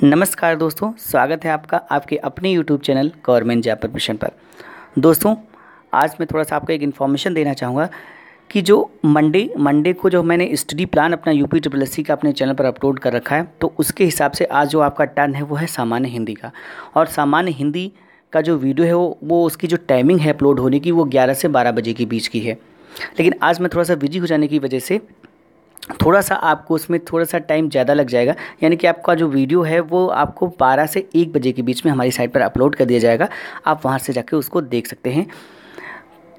नमस्कार दोस्तों, स्वागत है आपका आपके अपने YouTube channel government job permission पर। दोस्तों, आज मैं थोड़ा सा आपको एक इन्फॉर्मेशन देना चाहूँगा कि जो मंडे मंडे को जो मैंने स्टडी प्लान अपना यूपी ट्रिपल एस का अपने चैनल पर अपलोड कर रखा है तो उसके हिसाब से आज जो आपका टर्न है वो है सामान्य हिंदी का। और सामान्य हिंदी का जो वीडियो है वो वो उसकी जो टाइमिंग है अपलोड होने की, वो ग्यारह से बारह बजे के बीच की है। लेकिन आज मैं थोड़ा सा बिज़ी हो जाने की वजह से थोड़ा सा आपको उसमें थोड़ा सा टाइम ज़्यादा लग जाएगा। यानी कि आपका जो वीडियो है, वो आपको 12 से 1 बजे के बीच में हमारी साइट पर अपलोड कर दिया जाएगा। आप वहाँ से जाके उसको देख सकते हैं।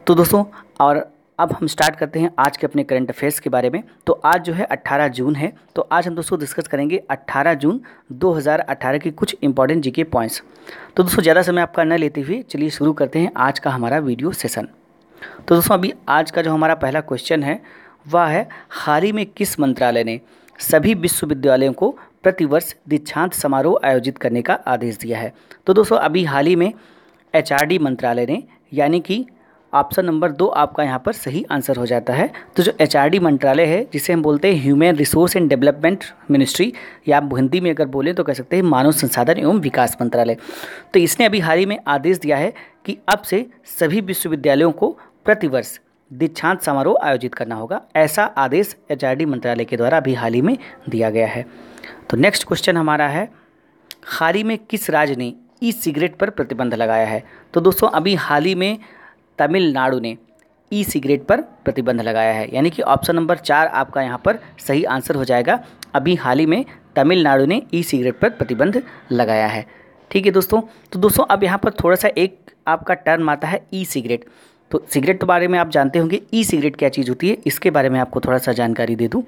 तो दोस्तों, और अब हम स्टार्ट करते हैं आज के अपने करंट अफेयर्स के बारे में। तो आज जो है 18 जून है। तो आज हम दोस्तों डिस्कस करेंगे 18 जून 2018 के कुछ इंपॉर्टेंट जीके पॉइंट्स तो दोस्तों, ज़्यादा समय आपका न लेते हुए चलिए शुरू करते हैं आज का हमारा वीडियो सेशन तो दोस्तों, अभी आज का जो हमारा पहला क्वेश्चन है वह है, हाल ही में किस मंत्रालय ने सभी विश्वविद्यालयों को प्रतिवर्ष दीक्षांत समारोह आयोजित करने का आदेश दिया है? तो दोस्तों, अभी हाल ही में एचआरडी मंत्रालय ने, यानी कि ऑप्शन नंबर दो आपका यहाँ पर सही आंसर हो जाता है। तो जो एचआरडी मंत्रालय है, जिसे हम बोलते हैं human resource and development ministry, या आप हिंदी में अगर बोलें तो कह सकते हैं मानव संसाधन एवं विकास मंत्रालय। तो इसने अभी हाल ही में आदेश दिया है कि अब से सभी विश्वविद्यालयों को प्रतिवर्ष दीक्षांत समारोह आयोजित करना होगा। ऐसा आदेश एचआरडी मंत्रालय के द्वारा अभी हाल ही में दिया गया है। तो नेक्स्ट क्वेश्चन हमारा है हाल ही में किस राज्य ने ई सिगरेट पर प्रतिबंध लगाया है? तो दोस्तों, अभी हाल ही में तमिलनाडु ने ई सिगरेट पर प्रतिबंध लगाया है। यानी कि ऑप्शन नंबर चार आपका यहाँ पर सही आंसर हो जाएगा। अभी हाल ही में तमिलनाडु ने ई सिगरेट पर प्रतिबंध लगाया है। ठीक है दोस्तों? तो दोस्तों, अब यहाँ पर थोड़ा सा एक आपका टर्म आता है ई सिगरेट तो सिगरेट के बारे में आप जानते होंगे ई सिगरेट क्या चीज़ होती है, इसके बारे में आपको थोड़ा सा जानकारी दे दूँ।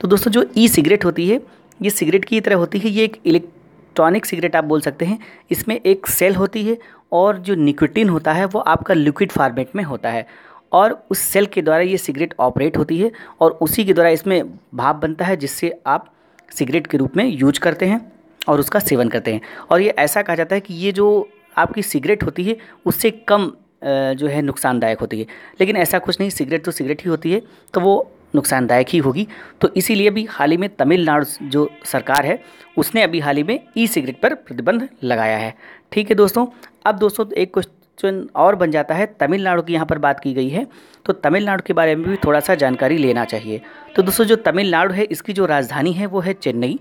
तो दोस्तों, जो ई सिगरेट होती है, ये सिगरेट की तरह होती है, ये एक इलेक्ट्रॉनिक सिगरेट आप बोल सकते हैं, इसमें एक सेल होती है और जो निकोटिन होता है, वो आपका लिक्विड फॉर्मेट में होता है और उस सेल के द्वारा ये सिगरेट ऑपरेट होती है और उसी के द्वारा इसमें भाप बनता है, जिससे आप सिगरेट के रूप में यूज़ करते हैं और उसका सेवन करते हैं। और ये ऐसा कहा जाता है कि ये जो आपकी सिगरेट होती है, उससे कम जो है नुकसानदायक होती है। लेकिन ऐसा कुछ नहीं, सिगरेट तो सिगरेट ही होती है तो वो नुकसानदायक ही होगी। तो इसीलिए भी हाल ही में तमिलनाडु जो सरकार है, उसने अभी हाल ही में ई सिगरेट पर प्रतिबंध लगाया है। ठीक है दोस्तों, अब दोस्तों एक क्वेश्चन और बन जाता है। तमिलनाडु की यहाँ पर बात की गई है तो तमिलनाडु के बारे में भी थोड़ा सा जानकारी लेना चाहिए। तो दोस्तों जो तमिलनाडु है, इसकी जो राजधानी है, वो है चेन्नई,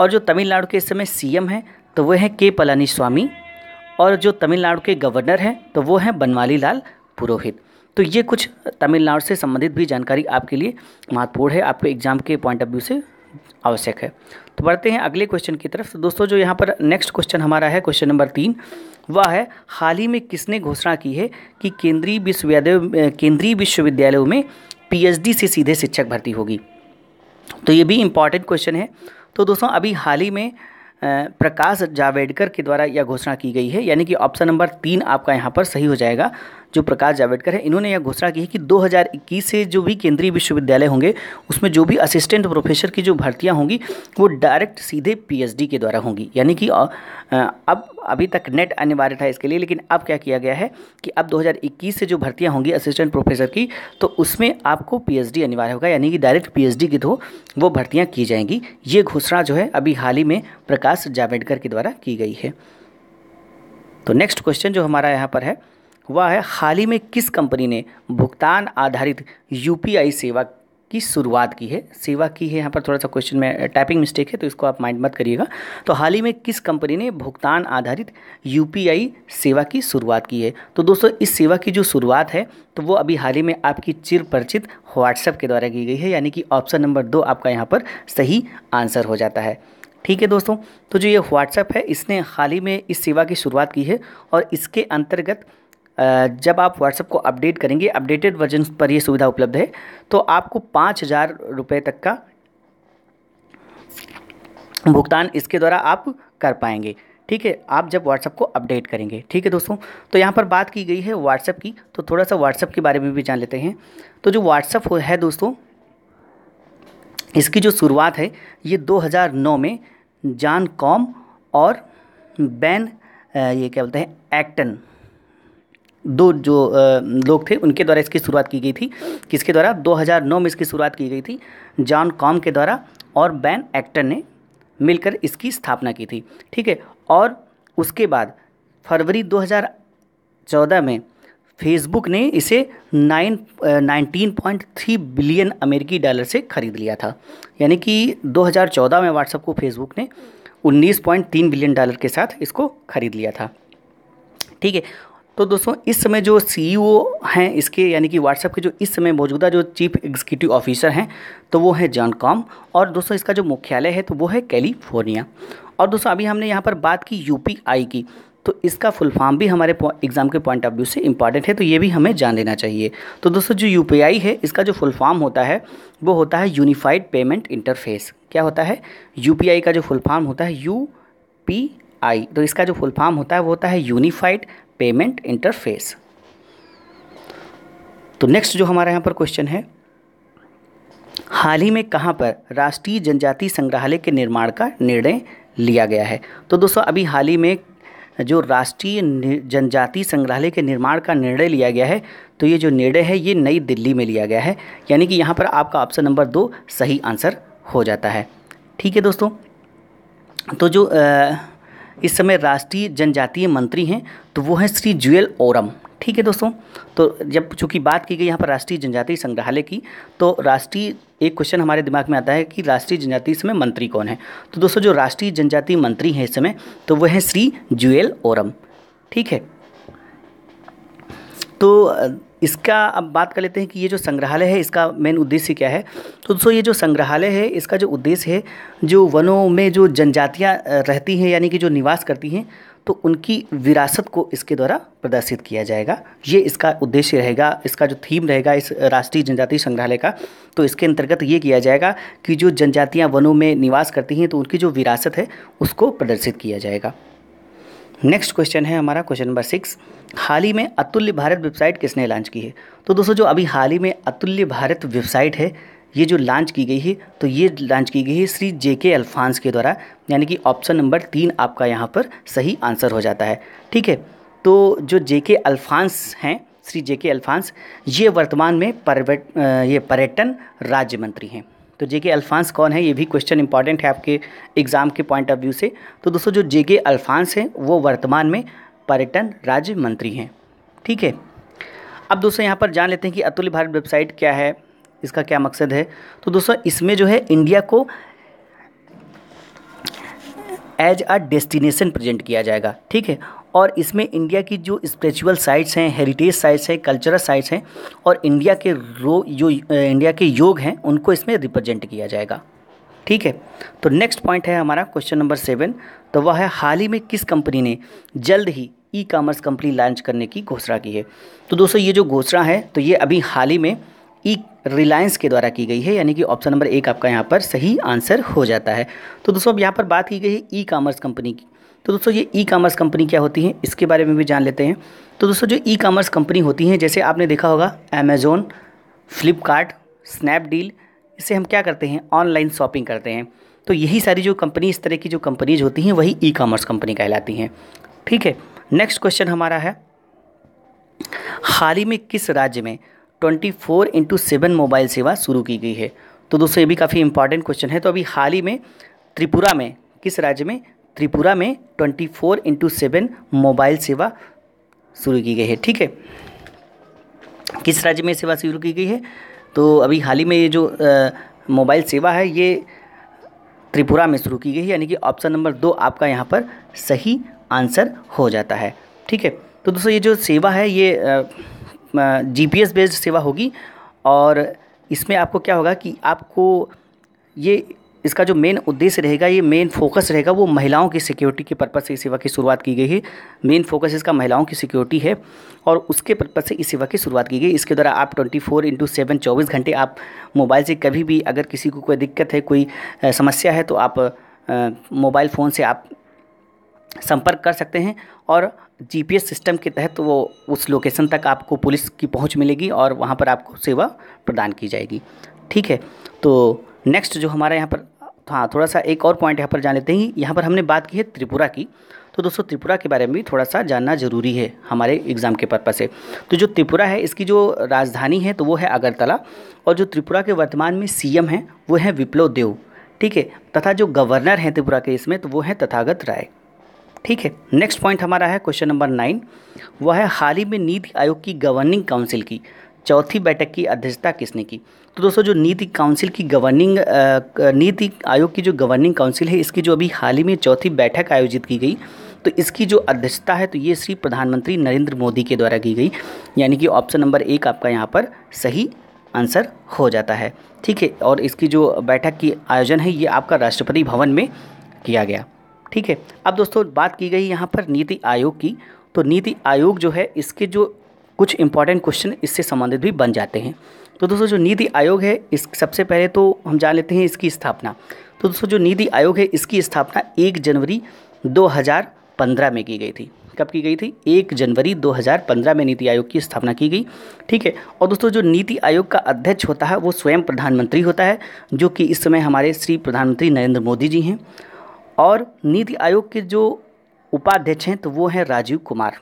और जो तमिलनाडु के इस समय सीएम है तो वह है के पलानी स्वामी और जो तमिलनाडु के गवर्नर हैं तो वो हैं बनवाली लाल पुरोहित। तो ये कुछ तमिलनाडु से संबंधित भी जानकारी आपके लिए महत्वपूर्ण है, आपके एग्ज़ाम के पॉइंट ऑफ़ व्यू से आवश्यक है। तो बढ़ते हैं अगले क्वेश्चन की तरफ़। तो दोस्तों, जो यहाँ पर नेक्स्ट क्वेश्चन हमारा है, क्वेश्चन नंबर तीन, वह है, हाल ही में किसने घोषणा की है कि केंद्रीय विश्वविद्यालय, केंद्रीय विश्वविद्यालयों में पीएचडी से सीधे शिक्षक भर्ती होगी? तो ये भी इंपॉर्टेंट क्वेश्चन है। तो दोस्तों, अभी हाल ही में प्रकाश जावेडकर के द्वारा यह घोषणा की गई है। यानी कि ऑप्शन नंबर तीन आपका यहाँ पर सही हो जाएगा। जो प्रकाश जावड़ेकर है, इन्होंने यह घोषणा की है कि 2021 से जो भी केंद्रीय विश्वविद्यालय होंगे, उसमें जो भी असिस्टेंट प्रोफेसर की जो भर्तियाँ होंगी, वो डायरेक्ट सीधे पीएचडी के द्वारा होंगी। यानी कि अब, अभी तक नेट अनिवार्य था इसके लिए, लेकिन अब क्या किया गया है कि अब 2021 से जो भर्तियाँ होंगी असिस्टेंट प्रोफेसर की तो उसमें आपको पीएचडी अनिवार्य होगा, यानी कि डायरेक्ट पीएचडी के थ्रू वो भर्तियाँ की जाएँगी। ये घोषणा जो है, अभी हाल ही में प्रकाश जावड़ेकर के द्वारा की गई है। तो नेक्स्ट क्वेश्चन जो हमारा यहाँ पर है वह है, हाल ही में किस कंपनी ने भुगतान आधारित यूपीआई सेवा की शुरुआत की है? सेवा की है, यहाँ पर थोड़ा सा क्वेश्चन में टाइपिंग मिस्टेक है तो इसको आप माइंड मत करिएगा। तो हाल ही में किस कंपनी ने भुगतान आधारित यूपीआई सेवा की शुरुआत की है? तो दोस्तों, इस सेवा की जो शुरुआत है तो वो अभी हाल ही में आपकी चिर परिचित व्हाट्सएप के द्वारा की गई है, यानी कि ऑप्शन नंबर दो आपका यहाँ पर सही आंसर हो जाता है। ठीक है दोस्तों तो जो ये व्हाट्सएप है, इसने हाल ही में इस सेवा की शुरुआत की है और इसके अंतर्गत जब आप व्हाट्सएप को अपडेट करेंगे अपडेटेड वर्जन पर ये सुविधा उपलब्ध है तो आपको पाँच हज़ार रुपये तक का भुगतान इसके द्वारा आप कर पाएँगे। ठीक है? आप जब व्हाट्सएप को अपडेट करेंगे। ठीक है दोस्तों? तो यहाँ पर बात की गई है व्हाट्सएप की तो थोड़ा सा व्हाट्सएप के बारे में भी जान लेते हैं। तो जो व्हाट्सएप है दोस्तों, इसकी जो शुरुआत है, ये 2009 में जॉन कॉम और बैन ये क्या बोलते हैं एक्टन दो जो लोग थे, उनके द्वारा इसकी शुरुआत की गई थी। किसके द्वारा? 2009 में इसकी शुरुआत की गई थी। जॉन कॉम के द्वारा और बैन एक्टर ने मिलकर इसकी स्थापना की थी। ठीक है? और उसके बाद फरवरी 2014 में फेसबुक ने इसे nine nineteen point three billion अमेरिकी डॉलर से खरीद लिया था। यानी कि 2014 में व्हाट्सएप को फेसबुक ने 19.3 बिलियन डॉलर के साथ इसको खरीद लिया था। ठीक है? तो दोस्तों, इस समय जो सीईओ e हैं इसके, यानी कि व्हाट्सएप के जो इस समय मौजूदा जो चीफ एग्जीक्यूटिव ऑफिसर हैं तो वो है जॉन कॉम और दोस्तों इसका जो मुख्यालय है तो वो है कैलिफ़ोर्निया और दोस्तों, अभी हमने यहाँ पर बात की यूपीआई की तो इसका फुल फॉर्म भी हमारे एग्ज़ाम के पॉइंट ऑफ़ व्यू से इंपॉर्टेंट है तो ये भी हमें जान लेना चाहिए। तो दोस्तों, जो यूपीआई है, इसका जो फुल फॉर्म होता है, वो होता है यूनिफाइड पेमेंट इंटरफेस क्या होता है? यूपीआई का जो फुल फॉर्म होता है यू पी आई तो इसका जो फुल फॉर्म होता है, वो होता है यूनिफाइड पेमेंट इंटरफेस। तो नेक्स्ट जो हमारा यहाँ पर क्वेश्चन है हाल ही में कहाँ पर राष्ट्रीय जनजाति संग्रहालय के निर्माण का निर्णय लिया गया है? तो दोस्तों अभी हाल ही में जो राष्ट्रीय जनजाति संग्रहालय के निर्माण का निर्णय लिया गया है तो ये जो निर्णय है ये नई दिल्ली में लिया गया है। यानी कि यहाँ पर आपका ऑप्शन नंबर दो सही आंसर हो जाता है। ठीक है दोस्तों? तो जो आ, इस समय राष्ट्रीय जनजातीय मंत्री हैं तो वो हैं श्री जुएल ओरम। ठीक है दोस्तों तो जब चूँकि बात की गई यहाँ पर राष्ट्रीय जनजातीय संग्रहालय की तो राष्ट्रीय, एक क्वेश्चन हमारे दिमाग में आता है कि राष्ट्रीय जनजाति समय मंत्री कौन है? तो दोस्तों, जो राष्ट्रीय जनजातीय मंत्री हैं इस समय तो वह हैं श्री जुएल ओरम। ठीक है तो इसका अब बात कर लेते हैं कि ये जो संग्रहालय है, इसका मेन उद्देश्य क्या है? तो दोस्तों, ये जो संग्रहालय है, इसका जो उद्देश्य है, जो वनों में जो जनजातियाँ रहती हैं, यानी कि जो निवास करती हैं तो उनकी विरासत को इसके द्वारा प्रदर्शित किया जाएगा। ये इसका उद्देश्य रहेगा, इसका जो थीम रहेगा इस राष्ट्रीय जनजाति संग्रहालय का तो इसके अंतर्गत ये किया जाएगा कि जो जनजातियाँ वनों में निवास करती हैं तो उनकी जो विरासत है, उसको प्रदर्शित किया जाएगा। नेक्स्ट क्वेश्चन है हमारा क्वेश्चन नंबर सिक्स हाल ही में अतुल्य भारत वेबसाइट किसने लॉन्च की है? तो दोस्तों, जो अभी हाल ही में अतुल्य भारत वेबसाइट है, ये जो लॉन्च की गई है तो ये लॉन्च की गई है श्री जे के अल्फांस के द्वारा, यानी कि ऑप्शन नंबर तीन आपका यहाँ पर सही आंसर हो जाता है। ठीक है? तो जो जे के अल्फांस हैं, श्री जे के अल्फांस ये वर्तमान में पर्यट ये पर्यटन राज्य मंत्री हैं। तो जे के अल्फांस कौन है, ये भी क्वेश्चन इंपॉर्टेंट है आपके एग्ज़ाम के पॉइंट ऑफ़ व्यू से। तो दोस्तों, जो जे के अल्फांस हैं, वो वर्तमान में पर्यटन राज्य मंत्री हैं। ठीक है? अब दोस्तों, यहाँ पर जान लेते हैं कि अतुल्य भारत वेबसाइट क्या है, इसका क्या मकसद है। तो दोस्तों, इसमें जो है इंडिया को एज अ डेस्टिनेशन प्रेजेंट किया जाएगा। ठीक है? और इसमें इंडिया की जो स्पिरिचुअल साइट्स हैं हेरिटेज साइट्स हैं कल्चरल साइट्स हैं, और इंडिया के रो जो इंडिया के योग हैं, उनको इसमें रिप्रेजेंट किया जाएगा। ठीक है? तो नेक्स्ट पॉइंट है हमारा क्वेश्चन नंबर सेवन तो वह है, हाल ही में किस कंपनी ने जल्द ही ई कॉमर्स कंपनी लॉन्च करने की घोषणा की है? तो दोस्तों, ये जो घोषणा है तो ये अभी हाल ही में ई रिलायंस के द्वारा की गई है, यानी कि ऑप्शन नंबर एक आपका यहाँ पर सही आंसर हो जाता है। तो दोस्तों, अब यहाँ पर बात की गई है ई कॉमर्स कंपनी की। तो दोस्तों ये ई कॉमर्स कंपनी क्या होती है? इसके बारे में भी जान लेते हैं। तो दोस्तों जो ई कॉमर्स कंपनी होती हैं, जैसे आपने देखा होगा अमेज़ोन फ्लिपकार्ट स्नैपडील इससे हम क्या करते हैं? ऑनलाइन शॉपिंग करते हैं। तो यही सारी जो कंपनी इस तरह की जो कंपनीज़ होती हैं, वही ई कॉमर्स कंपनी कहलाती हैं। ठीक है नेक्स्ट क्वेश्चन हमारा है। हाल ही में किस राज्य में twenty four into seven mobile सेवा शुरू की गई है? तो दोस्तों ये भी काफ़ी इंपॉर्टेंट क्वेश्चन है। तो अभी हाल ही में त्रिपुरा में किस राज्य में त्रिपुरा में twenty four into seven mobile सेवा शुरू की गई है, ठीक है? किस राज्य में सेवा शुरू की गई है? तो अभी हाल ही में ये जो मोबाइल सेवा है, ये त्रिपुरा में शुरू की गई है, यानी कि ऑप्शन नंबर दो आपका यहाँ पर सही आंसर हो जाता है, ठीक है? तो दोस्तों, ये जो सेवा है, ये जीपीएस बेस्ड सेवा होगी, और इसमें आपको क्या होगा कि आपको ये इसका जो मेन उद्देश्य रहेगा, ये मेन फोकस रहेगा, वो महिलाओं की सिक्योरिटी के पर्पज़ से इस सेवा की शुरुआत की गई है। मेन फोकस इसका महिलाओं की सिक्योरिटी है और उसके पर्पज़ से इस सेवा की शुरुआत की गई इसके द्वारा आप ट्वेंटी फोर इंटू सेवन चौबीस घंटे आप मोबाइल से कभी भी अगर किसी को कोई दिक्कत है, कोई समस्या है तो आप मोबाइल फ़ोन से आप संपर्क कर सकते हैं और जीपीएस सिस्टम के तहत वो उस लोकेशन तक आपको पुलिस की पहुँच मिलेगी और वहाँ पर आपको सेवा प्रदान की जाएगी। ठीक है तो नेक्स्ट जो हमारा यहाँ पर हाँ थोड़ा सा एक और पॉइंट यहाँ पर जान लेते हैं। यहाँ पर हमने बात की है त्रिपुरा की। तो दोस्तों, त्रिपुरा के बारे में भी थोड़ा सा जानना ज़रूरी है हमारे एग्ज़ाम के पर्पज़ से। तो जो त्रिपुरा है, इसकी जो राजधानी है तो वो है अगरतला और जो त्रिपुरा के वर्तमान में सीएम हैं, वो हैं विप्लव देव। ठीक है? तथा जो गवर्नर हैं त्रिपुरा के इसमें तो वो हैं तथागत राय। ठीक है? नेक्स्ट पॉइंट हमारा है क्वेश्चन नंबर नाइन वह है हाल ही में नीति आयोग की गवर्निंग काउंसिल की। चौथी बैठक की अध्यक्षता किसने की? तो दोस्तों, जो नीति काउंसिल की गवर्निंग नीति आयोग की जो गवर्निंग काउंसिल है, इसकी जो अभी हाल ही में चौथी बैठक आयोजित की गई तो इसकी जो अध्यक्षता है तो ये श्री प्रधानमंत्री नरेंद्र मोदी के द्वारा की गई, यानी कि ऑप्शन नंबर एक आपका यहाँ पर सही आंसर हो जाता है। ठीक है, और इसकी जो बैठक की आयोजन है, ये आपका राष्ट्रपति भवन में किया गया। ठीक है, अब दोस्तों, बात की गई यहाँ पर नीति आयोग की तो नीति आयोग जो है, इसके जो कुछ इंपॉर्टेंट क्वेश्चन इससे संबंधित भी बन जाते हैं। तो दोस्तों, जो नीति आयोग है, इस सबसे पहले तो हम जान लेते हैं इसकी स्थापना। तो दोस्तों, जो नीति आयोग है, इसकी स्थापना एक जनवरी 2015 में की गई थी। कब की गई थी? एक जनवरी 2015 में नीति आयोग की स्थापना की गई। ठीक है? और दोस्तों, जो नीति आयोग का अध्यक्ष होता है, वो स्वयं प्रधानमंत्री होता है, जो कि इस समय हमारे श्री प्रधानमंत्री नरेंद्र मोदी जी हैं। और नीति आयोग के जो उपाध्यक्ष हैं तो वो हैं राजीव कुमार।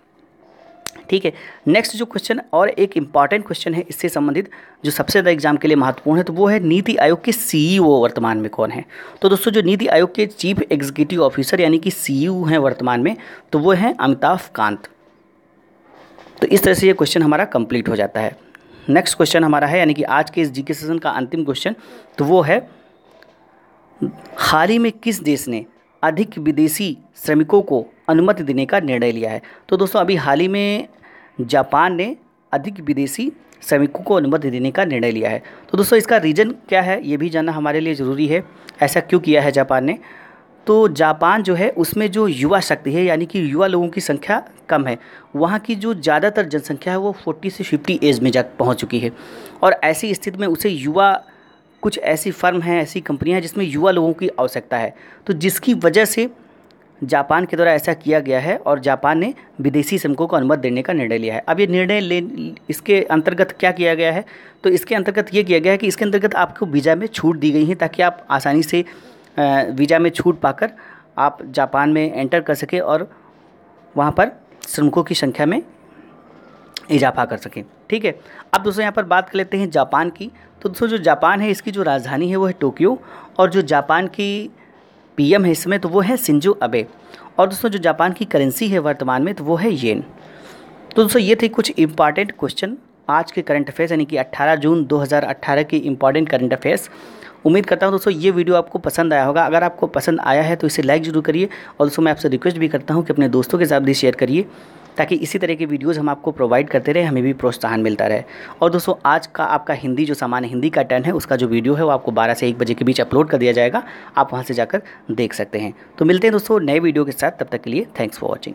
ठीक है? नेक्स्ट जो क्वेश्चन और एक इंपॉर्टेंट क्वेश्चन है इससे संबंधित, जो सबसे ज़्यादा एग्ज़ाम के लिए महत्वपूर्ण है तो वो है नीति आयोग के सीईओ e वर्तमान में कौन है? तो दोस्तों, जो नीति आयोग के चीफ एग्जीक्यूटिव ऑफिसर यानी कि सीईओ e हैं वर्तमान में तो वो हैं अमिताभ कांत। तो इस तरह से ये क्वेश्चन हमारा कंप्लीट हो जाता है। नेक्स्ट क्वेश्चन हमारा है, यानी कि आज के इस जीके सेशन का अंतिम क्वेश्चन तो वो है, हाल ही में किस देश ने अधिक विदेशी श्रमिकों को अनुमति देने का निर्णय लिया है। तो दोस्तों, अभी हाल ही में जापान ने अधिक विदेशी श्रमिकों को अनुमति देने का निर्णय लिया है। तो दोस्तों, इसका रीज़न क्या है, ये भी जानना हमारे लिए ज़रूरी है। ऐसा क्यों किया है जापान ने? तो जापान जो है, उसमें जो युवा शक्ति है, यानी कि युवा लोगों की संख्या कम है। वहाँ की जो ज़्यादातर जनसंख्या है, वो 40 से 50 एज में जा पहुँच चुकी है। और ऐसी स्थिति में उसे युवा कुछ ऐसी फर्म हैं, ऐसी कंपनियाँ हैं जिसमें युवा लोगों की आवश्यकता है। तो जिसकी वजह से जापान के द्वारा ऐसा किया गया है और जापान ने विदेशी श्रमिकों को अनुमति देने का निर्णय लिया है। अब ये निर्णय ले, इसके अंतर्गत क्या किया गया है? तो इसके अंतर्गत ये किया गया है कि इसके अंतर्गत आपको वीज़ा में छूट दी गई है ताकि आप आसानी से वीज़ा में छूट पाकर आप जापान में एंटर कर सकें और वहाँ पर श्रमिकों की संख्या में इजाफा कर सकें। ठीक है? अब दोस्तों यहाँ पर बात कर लेते हैं जापान की। तो दोस्तों जो जापान है, इसकी जो राजधानी है वो है टोक्यो और जो जापान की पीएम है इसमें तो वो है सिंजू अबे। और दोस्तों जो जापान की करेंसी है वर्तमान में तो वो है येन। तो दोस्तों ये थे कुछ इंपॉर्टेंट क्वेश्चन आज के करंट अफेयर्स, यानी कि 18 जून 2018 के इंपॉर्टेंट करंट अफेयर्स। उम्मीद करता हूँ दोस्तों ये वीडियो आपको पसंद आया होगा। अगर आपको पसंद आया है तो इसे लाइक ज़रूर करिए और दोस्तों मैं आपसे रिक्वेस्ट भी करता हूँ कि अपने दोस्तों के साथ भी शेयर करिए। ताकि इसी तरह के वीडियोस हम आपको प्रोवाइड करते रहे, हमें भी प्रोत्साहन मिलता रहे। और दोस्तों, आज का आपका हिंदी, जो सामान्य हिंदी का टर्न है, उसका जो वीडियो है, वो आपको 12 से एक बजे के बीच अपलोड कर दिया जाएगा। आप वहाँ से जाकर देख सकते हैं। तो मिलते हैं दोस्तों, नए वीडियो के साथ। तब तक के लिए थैंक्स फॉर वॉचिंग